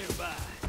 nearby.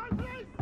One, please!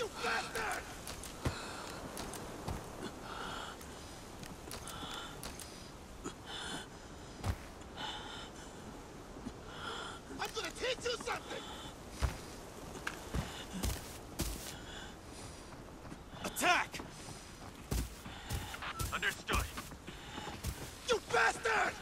You bastard! I'm gonna teach you something! Attack! Understood. You bastard!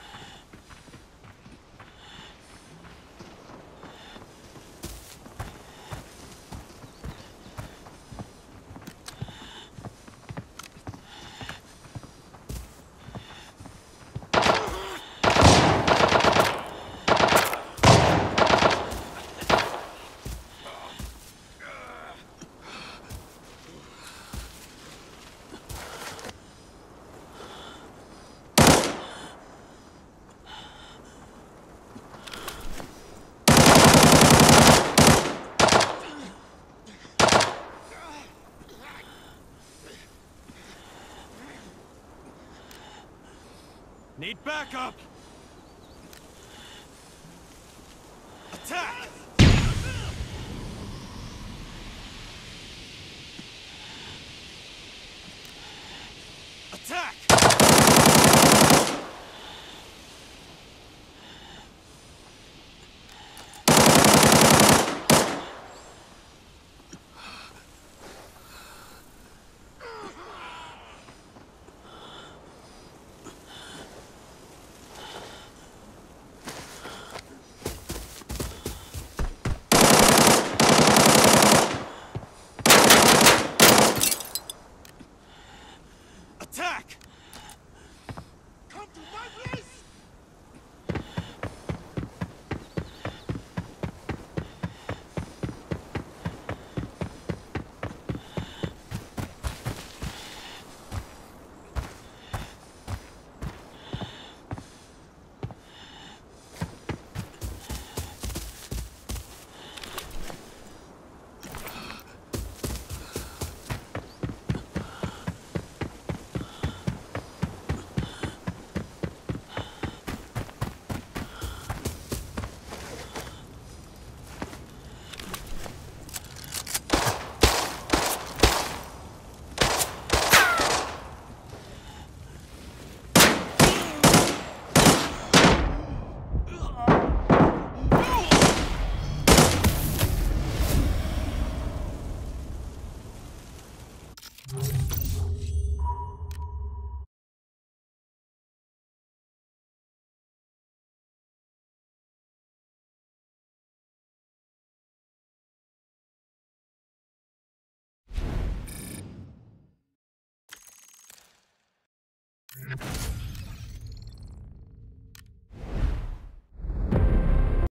Need backup! Attack! Attack!